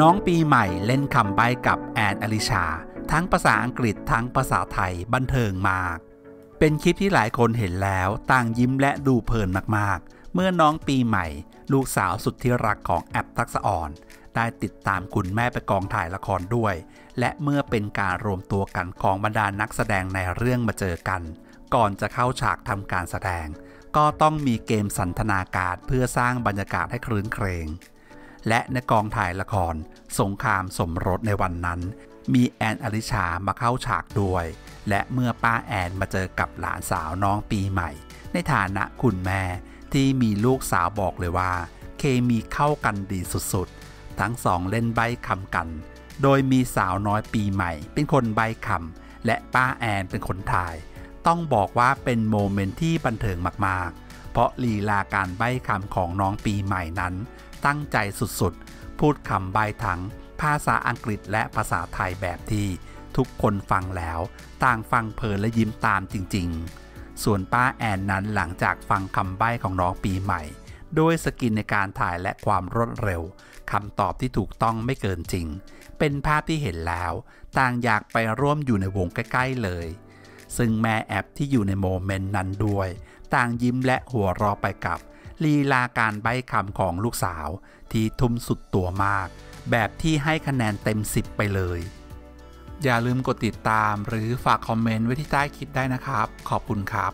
น้องปีใหม่เล่นคำใบ้กับแอนอลิชา ทั้งภาษาอังกฤษทั้งภาษาไทยบันเทิงมาก เป็นคลิปที่หลายคนเห็นแล้วต่างยิ้มและดูเพลินมากๆ เมื่อน้องปีใหม่ ลูกสาวสุดที่รักของแอปทักษอ่อน ได้ติดตามคุณแม่ไปกองถ่ายละครด้วย และเมื่อเป็นการรวมตัวกันของบรรดานักแสดงในเรื่องมาเจอกัน ก่อนจะเข้าฉากทำการแสดง ก็ต้องมีเกมสันทนาการเพื่อสร้างบรรยากาศให้ครื้นเครง และในกองถ่ายละคร สงครามสมรสในวันนั้น มีแอนอลิชามาเข้าฉากด้วย และเมื่อป้าแอนมาเจอกับหลานสาวน้องปีใหม่ ในฐานะคุณแม่ที่มีลูกสาวบอกเลยว่า เคมีเข้ากันดีสุดๆ ทั้งสองเล่นใบ้คำกัน โดยมีสาวน้อยปีใหม่ เป็นคนใบ้คำและป้าแอนเป็นคนทาย ต้องบอกว่าเป็นโมเมนต์ที่บันเทิงมากๆ เพราะลีลาการใบคำของน้องปีใหม่นั้น ตั้งใจสุดๆ พูดคำใบทั้งภาษาอังกฤษและภาษาไทยแบบที่ ทุกคนฟังแล้ว ต่างฟังเพลินและยิ้มตามจริงๆ ส่วนป้าแอนนั้นหลังจากฟังคำใบ้ของน้องปีใหม่ด้วยสกินในการถ่ายและความรวดเร็วคำตอบที่ถูกต้องไม่เกินจริง เป็นภาพที่เห็นแล้ว ต่างอยากไปร่วมอยู่ในวงใกล้ๆเลย ซึ่งแม่แอปที่อยู่ในโมเมนต์นั้นด้วย ต่างยิ้มและหัวเราะไปกับ ลีลาการใบ้คำของลูกสาว ที่ทุ่มสุดตัวมาก แบบที่ให้คะแนนเต็ม 10 ไปเลย อย่าลืมกดติดตามหรือฝากคอมเมนต์ไว้ที่ใต้คลิปได้นะครับ ขอบคุณครับ